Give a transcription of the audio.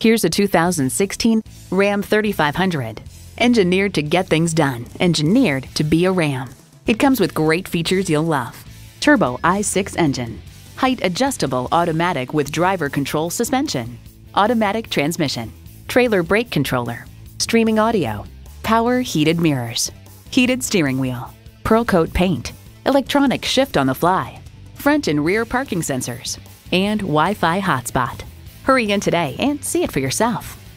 Here's a 2016 Ram 3500. Engineered to get things done, engineered to be a Ram. It comes with great features you'll love. Turbo i6 engine, height adjustable automatic with driver control suspension, automatic transmission, trailer brake controller, streaming audio, power heated mirrors, heated steering wheel, pearl coat paint, electronic shift on the fly, front and rear parking sensors, and Wi Fi hotspot. Hurry in today and see it for yourself.